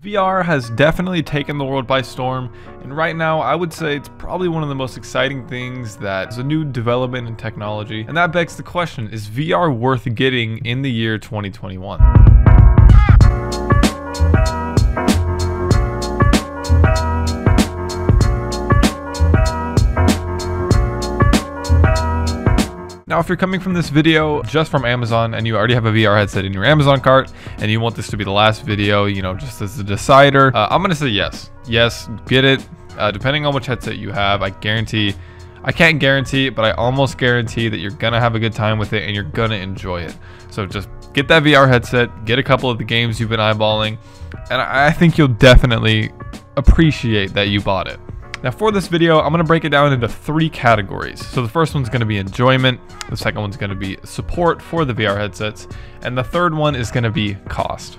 VR has definitely taken the world by storm, and right now I would say it's probably one of the most exciting things that is a new development in technology, and that begs the question, is VR worth getting in the year 2021? Now, if you're coming from this video just from Amazon and you already have a VR headset in your Amazon cart and you want this to be the last video, you know, just as a decider, uh, I'm going to say yes. Yes, get it. Uh, depending on which headset you have, I guarantee, I can't guarantee but I almost guarantee that you're going to have a good time with it and you're going to enjoy it. So just get that VR headset, get a couple of the games you've been eyeballing, and I think you'll definitely appreciate that you bought it. Now for this video, I'm going to break it down into three categories. So the first one's going to be enjoyment, the second one's going to be support for the VR headsets, and the third one is going to be cost.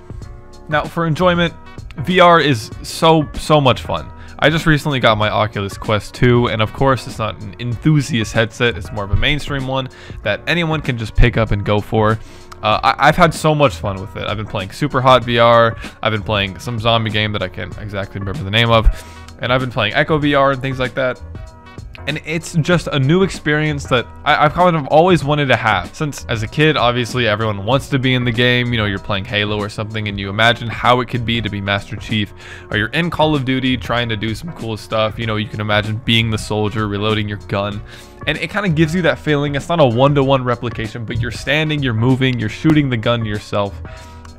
Now for enjoyment, VR is so, so much fun. I just recently got my Oculus Quest 2, and of course it's not an enthusiast headset, it's more of a mainstream one that anyone can just pick up and go for. Uh, I, have had so much fun with it. I've been playing Superhot VR, I've been playing some zombie game that I can't exactly remember the name of, and I've been playing Echo VR and things like that. And it's just a new experience that I, have kind of always wanted to have. Since as a kid, obviously everyone wants to be in the game. You know, you're playing Halo or something and you imagine how it could be to be Master Chief. Or you're in Call of Duty trying to do some cool stuff. You know, you can imagine being the soldier, reloading your gun. And it kind of gives you that feeling. It's not a one-to-one -one replication, but you're standing, you're moving, you're shooting the gun yourself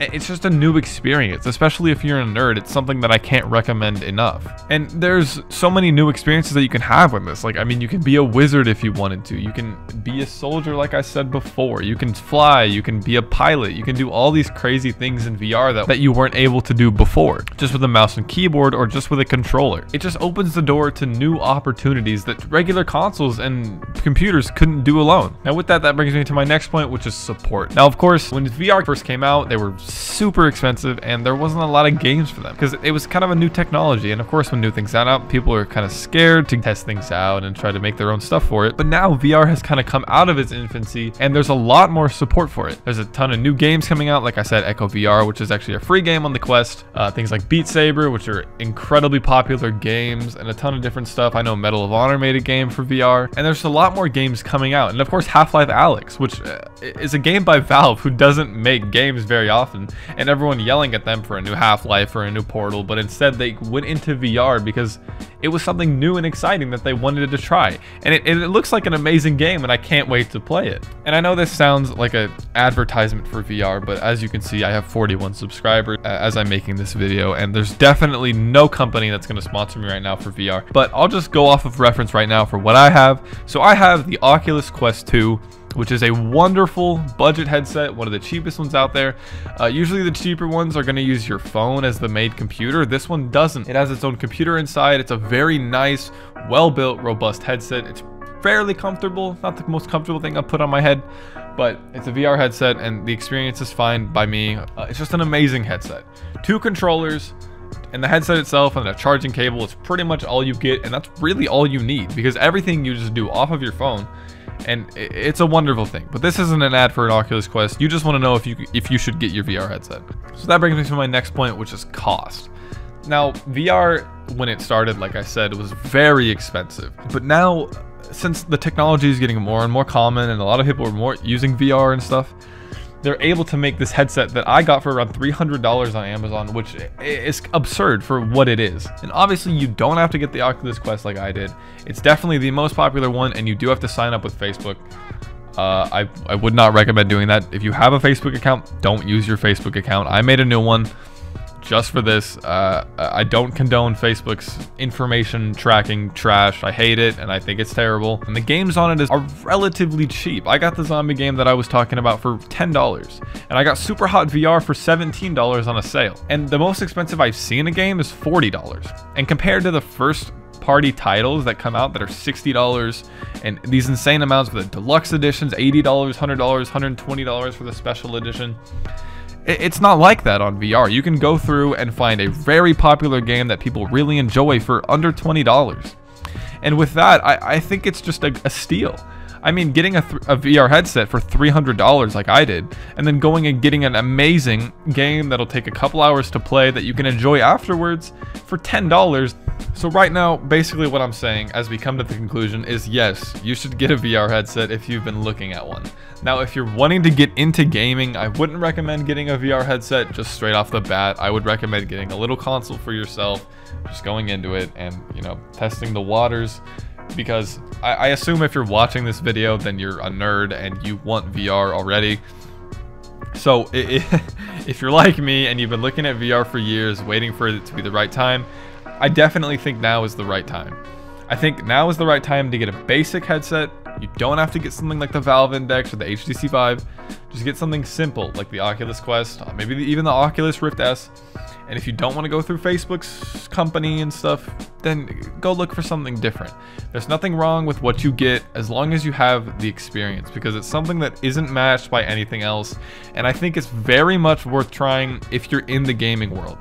it's just a new experience, especially if you're a nerd. It's something that I can't recommend enough. And there's so many new experiences that you can have with this. Like, I mean, you can be a wizard if you wanted to. You can be a soldier, like I said before. You can fly. You can be a pilot. You can do all these crazy things in VR that, that you weren't able to do before, just with a mouse and keyboard or just with a controller. It just opens the door to new opportunities that regular consoles and computers couldn't do alone. Now, with that, that brings me to my next point, which is support. Now, of course, when VR first came out, they were super expensive and there wasn't a lot of games for them because it was kind of a new technology. And of course, when new things out, out, people are kind of scared to test things out and try to make their own stuff for it. But now VR has kind of come out of its infancy and there's a lot more support for it. There's a ton of new games coming out. Like I said, Echo VR, which is actually a free game on the Quest. Uh, things like Beat Saber, which are incredibly popular games and a ton of different stuff. I know Medal of Honor made a game for VR and there's a lot more games coming out. And of course, Half-Life Alyx, which uh, is a game by Valve who doesn't make games very often and everyone yelling at them for a new Half-Life or a new Portal, but instead they went into VR because it was something new and exciting that they wanted to try. And it, it looks like an amazing game and I can't wait to play it. And I know this sounds like an advertisement for VR, but as you can see, I have 41 subscribers as I'm making this video, and there's definitely no company that's going to sponsor me right now for VR. But I'll just go off of reference right now for what I have. So I have the Oculus Quest 2 which is a wonderful budget headset, one of the cheapest ones out there. Uh, usually the cheaper ones are going to use your phone as the main computer. This one doesn't. It has its own computer inside. It's a very nice, well-built, robust headset. It's fairly comfortable. Not the most comfortable thing I've put on my head, but it's a VR headset and the experience is fine by me. Uh, it's just an amazing headset. Two controllers, and the headset itself and a charging cable is pretty much all you get and that's really all you need because everything you just do off of your phone and it's a wonderful thing. But this isn't an ad for an Oculus Quest. You just want to know if you if you should get your VR headset. So that brings me to my next point, which is cost. Now, VR when it started, like I said, was very expensive. But now, since the technology is getting more and more common, and a lot of people are more using VR and stuff, they're able to make this headset that I got for around $300 on Amazon, which is absurd for what it is. And obviously you don't have to get the Oculus Quest like I did. It's definitely the most popular one and you do have to sign up with Facebook. Uh, I, I would not recommend doing that. If you have a Facebook account, don't use your Facebook account. I made a new one just for this. Uh, I don't condone Facebook's information tracking trash. I hate it and I think it's terrible. And the games on it is, are relatively cheap. I got the zombie game that I was talking about for $10 and I got Superhot VR for $17 on a sale. And the most expensive I've seen a game is $40. And compared to the first party titles that come out that are $60 and these insane amounts for the deluxe editions, $80, $100, $120 for the special edition. It's not like that on VR. You can go through and find a very popular game that people really enjoy for under $20. And with that, I, I think it's just a, a steal. I mean, getting a, a VR headset for $300 like I did, and then going and getting an amazing game that'll take a couple hours to play that you can enjoy afterwards for $10. So right now, basically what I'm saying as we come to the conclusion is yes, you should get a VR headset if you've been looking at one. Now, if you're wanting to get into gaming, I wouldn't recommend getting a VR headset just straight off the bat. I would recommend getting a little console for yourself, just going into it and, you know, testing the waters because I, I assume if you're watching this video, then you're a nerd and you want VR already. So it, it, if you're like me and you've been looking at VR for years, waiting for it to be the right time, I definitely think now is the right time. I think now is the right time to get a basic headset. You don't have to get something like the Valve Index or the HTC Vive. Just get something simple like the Oculus Quest, uh, maybe even the Oculus Rift S. And if you don't want to go through Facebook's company and stuff, then go look for something different. There's nothing wrong with what you get as long as you have the experience because it's something that isn't matched by anything else. And I think it's very much worth trying if you're in the gaming world.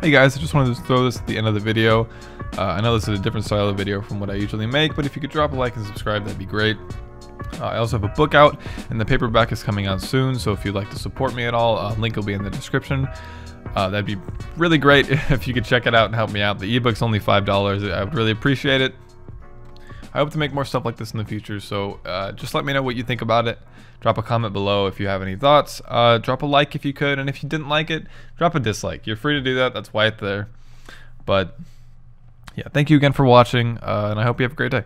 Hey guys, I just wanted to throw this at the end of the video. Uh, I know this is a different style of video from what I usually make, but if you could drop a like and subscribe, that'd be great. Uh, I also have a book out, and the paperback is coming out soon, so if you'd like to support me at all, uh, link will be in the description. Uh, that'd be really great if you could check it out and help me out. The ebook's only $5. I would really appreciate it. I hope to make more stuff like this in the future, so uh, just let me know what you think about it. Drop a comment below if you have any thoughts. Uh, drop a like if you could, and if you didn't like it, drop a dislike. You're free to do that. That's why it's there. But yeah, thank you again for watching, uh, and I hope you have a great day.